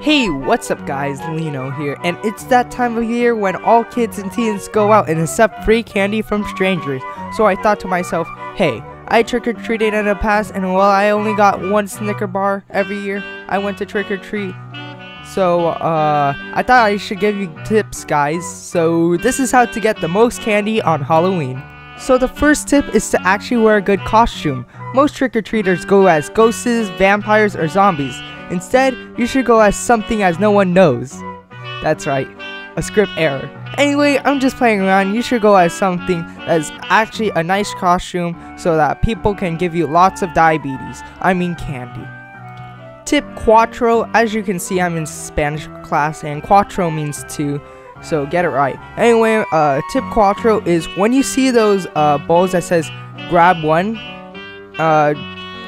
Hey, what's up guys, Lino here, and it's that time of year when all kids and teens go out and accept free candy from strangers. So I thought to myself, hey, I trick-or-treated in the past, and while I only got one Snicker bar every year, I went to trick-or-treat. So, uh, I thought I should give you tips, guys. So, this is how to get the most candy on Halloween. So, the first tip is to actually wear a good costume. Most trick-or-treaters go as ghosts, vampires, or zombies. Instead, you should go as something as no one knows. That's right, a script error. Anyway, I'm just playing around. You should go as something that's actually a nice costume so that people can give you lots of diabetes. I mean candy. Tip cuatro, as you can see, I'm in Spanish class, and cuatro means two, so get it right. Anyway, uh, tip cuatro is when you see those uh, bowls that says grab one, uh,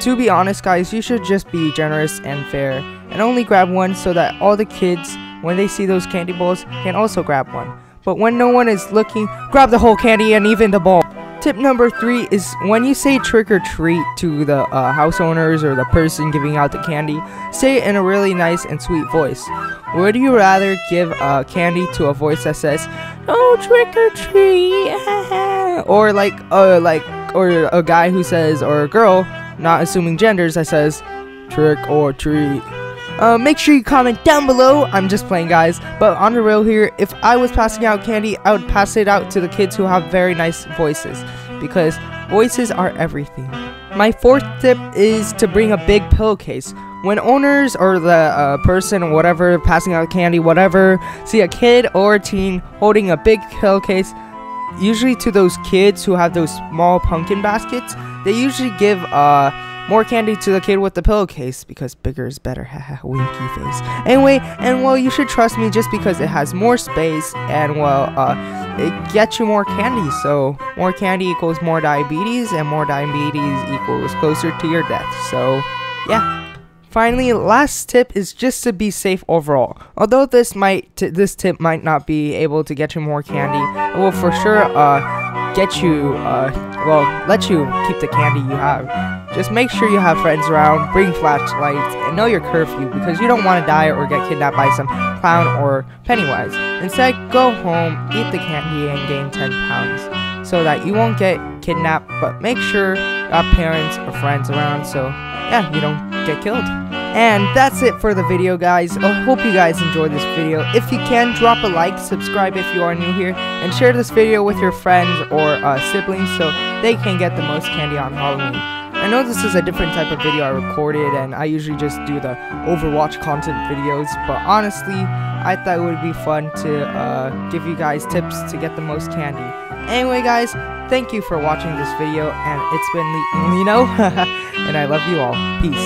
to be honest, guys, you should just be generous and fair and only grab one so that all the kids, when they see those candy balls, can also grab one. But when no one is looking, grab the whole candy and even the bowl. Tip number three is when you say trick or treat to the uh, house owners or the person giving out the candy, say it in a really nice and sweet voice. Would you rather give uh, candy to a voice that says, "Oh, trick or treat," or like, uh, like, or a guy who says, or a girl not assuming genders, that says trick or treat. Uh, make sure you comment down below. I'm just playing, guys. But on the real here, if I was passing out candy, I would pass it out to the kids who have very nice voices. Because voices are everything. My fourth tip is to bring a big pillowcase. When owners or the uh, person, or whatever, passing out candy, whatever, see a kid or a teen holding a big pillowcase, usually to those kids who have those small pumpkin baskets, they usually give uh more candy to the kid with the pillowcase because bigger is better. Haha, winky face. Anyway, and well, you should trust me just because it has more space and well, uh, it gets you more candy. So more candy equals more diabetes, and more diabetes equals closer to your death. So, yeah. Finally, last tip is just to be safe overall. Although this might this tip might not be able to get you more candy, it will for sure uh, get you uh, well let you keep the candy you have. Just make sure you have friends around, bring flashlights, and know your curfew because you don't want to die or get kidnapped by some clown or Pennywise. Instead, go home, eat the candy, and gain 10 pounds so that you won't get kidnapped. But make sure you have parents or friends around so yeah you don't get killed. And that's it for the video, guys. I hope you guys enjoyed this video. If you can, drop a like, subscribe if you are new here, and share this video with your friends or uh, siblings so they can get the most candy on Halloween. I know this is a different type of video I recorded, and I usually just do the Overwatch content videos, but honestly, I thought it would be fun to uh, give you guys tips to get the most candy. Anyway, guys, thank you for watching this video, and it's been Lino, and I love you all. Peace.